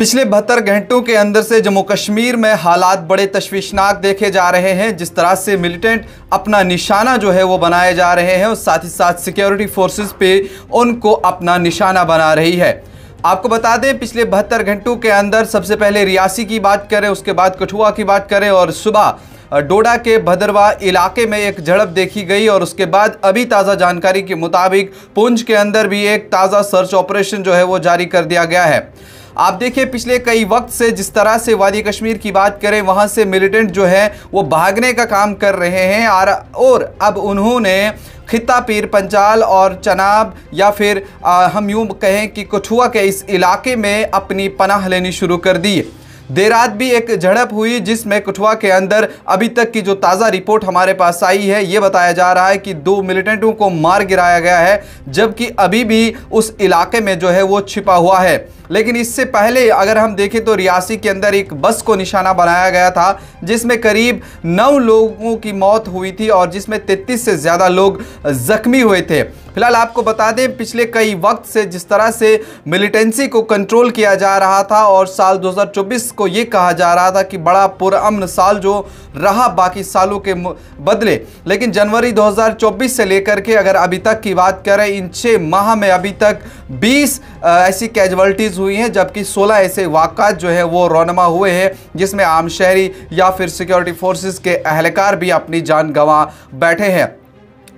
पिछले बहत्तर घंटों के अंदर से जम्मू कश्मीर में हालात बड़े तश्वीशनाक देखे जा रहे हैं, जिस तरह से मिलिटेंट अपना निशाना जो है वो बनाए जा रहे हैं और साथ ही साथ सिक्योरिटी फोर्सेस पे उनको अपना निशाना बना रही है। आपको बता दें, पिछले बहत्तर घंटों के अंदर सबसे पहले रियासी की बात करें, उसके बाद कठुआ की बात करें और सुबह डोडा के भदरवा इलाके में एक झड़प देखी गई और उसके बाद अभी ताज़ा जानकारी के मुताबिक पुंछ के अंदर भी एक ताज़ा सर्च ऑपरेशन जो है वो जारी कर दिया गया है। आप देखिए पिछले कई वक्त से जिस तरह से वादी कश्मीर की बात करें वहाँ से मिलिटेंट जो है वो भागने का काम कर रहे हैं और और अब उन्होंने खिता पीर पंचाल और चनाब या फिर आ, हम यूँ कहें कि कठुआ के इस इलाके में अपनी पनाह लेनी शुरू कर दी। देर रात भी एक झड़प हुई जिसमें कठुआ के अंदर अभी तक की जो ताज़ा रिपोर्ट हमारे पास आई है, ये बताया जा रहा है कि दो मिलिटेंटों को मार गिराया गया है, जबकि अभी भी उस इलाके में जो है वो छिपा हुआ है। लेकिन इससे पहले अगर हम देखें तो रियासी के अंदर एक बस को निशाना बनाया गया था, जिसमें करीब नौ लोगों की मौत हुई थी और जिसमें तैतीस से ज़्यादा लोग जख्मी हुए थे। फ़िलहाल आपको बता दें, पिछले कई वक्त से जिस तरह से मिलिटेंसी को कंट्रोल किया जा रहा था और साल 2024 को ये कहा जा रहा था कि बड़ा पुरअमन साल जो रहा बाकी सालों के बदले। लेकिन जनवरी 2024 से लेकर के अगर अभी तक की बात करें, इन छः माह में अभी तक 20 ऐसी कैजुअलिटीज़ हुई हैं, जबकि 16 ऐसे वाक़ात जो है वो रौनमा हुए हैं, जिसमें आम शहरी या फिर सिक्योरिटी फोर्सेस के अहलकार भी अपनी जान गंवा बैठे हैं।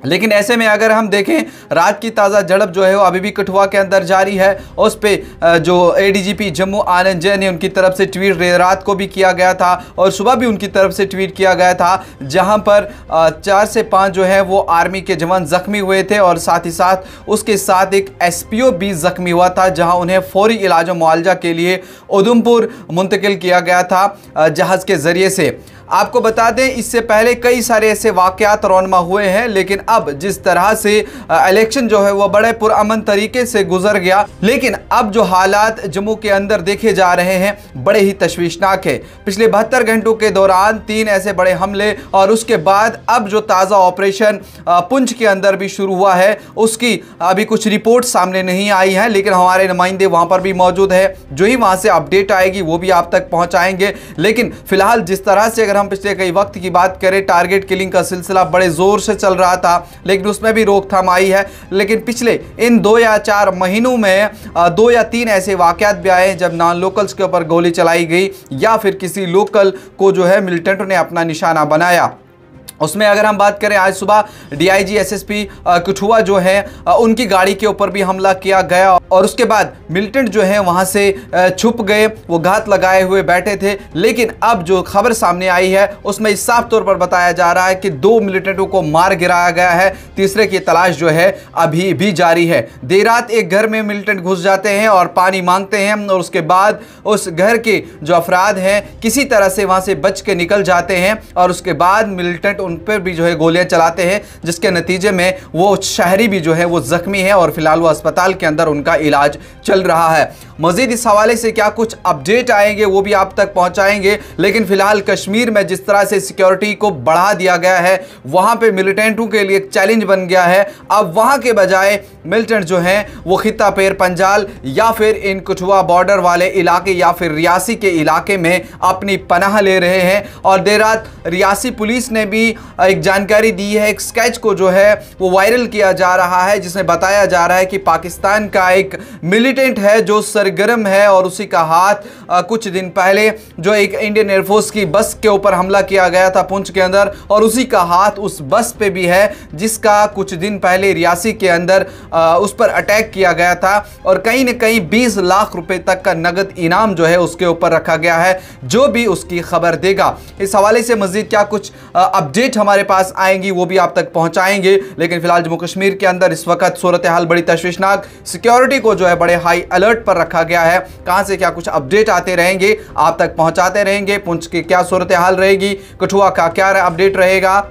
लेकिन ऐसे में अगर हम देखें, रात की ताज़ा झड़प जो है वो अभी भी कठुआ के अंदर जारी है। उस पर जो एडीजीपी जम्मू आनंद जैन ने उनकी तरफ़ से ट्वीट रात को भी किया गया था और सुबह भी उनकी तरफ़ से ट्वीट किया गया था, जहाँ पर चार से पाँच जो है वो आर्मी के जवान जख्मी हुए थे और साथ ही साथ उसके साथ एक एसपीओ भी जख्मी हुआ था, जहाँ उन्हें फौरी इलाज मुआवजा के लिए उधमपुर मुंतकिल किया गया था जहाज़ के ज़रिए से। आपको बता दें, इससे पहले कई सारे ऐसे वाक़ात रौनमा हुए हैं, लेकिन अब जिस तरह से इलेक्शन जो है वो बड़े पुरअमन तरीके से गुजर गया, लेकिन अब जो हालात जम्मू के अंदर देखे जा रहे हैं, बड़े ही तशवीशनाक है। पिछले बहत्तर घंटों के दौरान तीन ऐसे बड़े हमले और उसके बाद अब जो ताज़ा ऑपरेशन पुंछ के अंदर भी शुरू हुआ है, उसकी अभी कुछ रिपोर्ट सामने नहीं आई है, लेकिन हमारे नुमाइंदे वहाँ पर भी मौजूद है, जो ही वहाँ से अपडेट आएगी, वो भी आप तक पहुँचाएँगे। लेकिन फ़िलहाल जिस तरह से अगर हम पिछले कई वक्त की बात करें, टारगेट किलिंग का सिलसिला बड़े ज़ोर से चल रहा था, लेकिन उसमें भी रोकथाम आई है। लेकिन पिछले इन दो या चार महीनों में दो या तीन ऐसे वाक़ात भी आए जब नॉन लोकल्स के ऊपर गोली चलाई गई या फिर किसी लोकल को जो है मिलिटेंट ने अपना निशाना बनाया। उसमें अगर हम बात करें, आज सुबह डीआईजी एसएसपी कठुआ जो है उनकी गाड़ी के ऊपर भी हमला किया गया और उसके बाद मिलिटेंट जो है, वहाँ से छुप गए, वो घात लगाए हुए बैठे थे। लेकिन अब जो खबर सामने आई है, उसमें साफ़ तौर पर बताया जा रहा है कि दो मिलिटेंटों को मार गिराया गया है। तीसरे की तलाश जो है, अभी भी जारी है। देर रात एक घर में मिलिटेंट घुस जाते हैं और पानी मांगते हैं और उसके बाद उस घर के जो अफराद हैं, किसी तरह से वहाँ से बच के निकल जाते हैं और उसके बाद मिलिटेंट उन पर भी जो है गोलियाँ चलाते हैं, जिसके नतीजे में वो शहरी भी जो है वो जख्मी है और फ़िलहाल वो अस्पताल के अंदर उनका इलाज चल रहा है। मजीद इस हवाले से क्या कुछ अपडेट आएँगे, वो भी आप तक पहुंचाएँगे, लेकिन फ़िलहाल कश्मीर में जिस तरह से सिक्योरिटी को बढ़ा दिया गया है, वहाँ पे मिलिटेंटों के लिए एक चैलेंज बन गया है। अब वहाँ के बजाय मिलिटेंट जो हैं, वो खिता पेर पंजाल या फिर इन कठुआ बॉर्डर वाले इलाके या फिर रियासी के इलाके में अपनी पनाह ले रहे हैं। और देर रात रियासी पुलिस ने भी एक जानकारी दी है, एक स्केच को जो है, वो वायरल किया जा रहा है, जिसमें बताया जा रहा है कि पाकिस्तान का एक मिलिटेंट है जो सरगर्म है और उसी का हाथ कुछ दिन पहले जो एक इंडियन एयरफोर्स की बस के ऊपर हमला किया गया था पुंछ के अंदर और उसी का हाथ उस बस पे भी है, जिसका कुछ दिन पहले रियासी के अंदर उस पर अटैक किया गया था और कहीं ना कहीं 20 लाख रुपए तक का नगद इनाम जो है उसके ऊपर रखा गया है, जो भी उसकी खबर देगा। इस हवाले से मजीद क्या कुछ अपडेट हमारे पास आएँगी, वो भी आप तक पहुंचाएँगे। लेकिन फ़िलहाल जम्मू कश्मीर के अंदर इस वक्त सूरत हाल बड़ी तशवीशनाक सिक्योरिटी को जो है बड़े हाई अलर्ट पर रखा गया है। कहाँ से क्या कुछ अपडेट आते रहेंगे, आप तक पहुंचाते रहेंगे। पुंछ की क्या सूरत हाल रहेगी, कठुआ का क्या अपडेट रहेगा।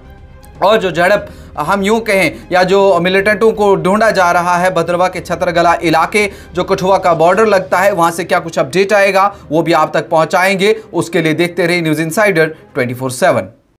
और जो झड़प हम यूँ कहें, या जो मिलिटेंटों को ढूंढा जा रहा है भद्रवा के छतरगला इलाके, जो कठुआ का बॉर्डर लगता है, वहाँ से क्या कुछ अपडेट आएगा, वो भी आप तक पहुंचाएँगे। उसके लिए देखते रहे न्यूज़ इंसाइडर ट्वेंटी